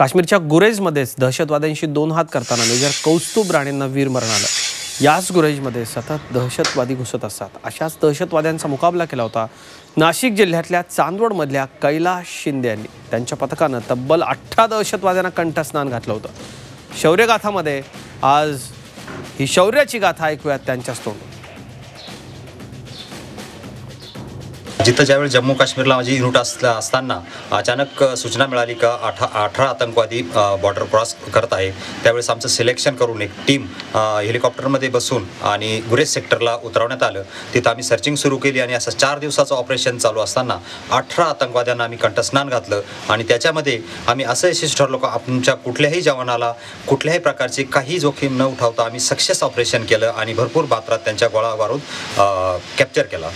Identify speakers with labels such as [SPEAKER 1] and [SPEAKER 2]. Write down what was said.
[SPEAKER 1] काश्मीरच्या गुरेजमध्येच दहशतवाद्यांशी दोन हात करताना मेजर कौस्तुभ राणेंना वीरमरण आलं याच गुरेजमध्ये सतत दहशतवादी घुसत असतात. अशाच दहशतवाद्यांचा मुकाबला केला होता नाशिक जिल्ह्यातल्या चांदवडमधल्या कैलाश शिंदे यांनी. त्यांच्या पथकानं तब्बल अठरा दहशतवाद्यांना कंठस्नान घातलं होतं. शौर्यगाथामध्ये आज ही शौर्याची गाथा ऐकूयात त्यांच्याच तोंडून.
[SPEAKER 2] जिथं ज्यावेळी जम्मू काश्मीरला माझी युनिट असल्या असताना अचानक सूचना मिळाली का अठरा अठरा आतंकवादी बॉर्डर क्रॉस करत आहे त्यावेळेस आमचं सिलेक्शन करून एक टीम हेलिकॉप्टरमध्ये बसून आणि गुरेज सेक्टरला उतरवण्यात आलं. तिथं आम्ही सर्चिंग सुरू केली आणि असं चार दिवसाचं ऑपरेशन चालू असताना अठरा आतंकवाद्यांना आम्ही कंठस्नान घातलं आणि त्याच्यामध्ये आम्ही असं यशस्वी ठरलो का आमच्या कुठल्याही जवानाला कुठल्याही प्रकारची काही जोखीम न उठवता आम्ही सक्सेस ऑपरेशन केलं आणि भरपूर मात्रात त्यांच्या गोळा मारून कॅप्चर केला.